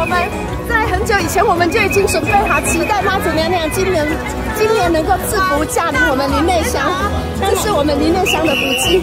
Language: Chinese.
我们在很久以前，我们就已经准备好，期待妈祖娘娘今年今年能够赐福降临我们林内乡，这是我们林内乡的福气。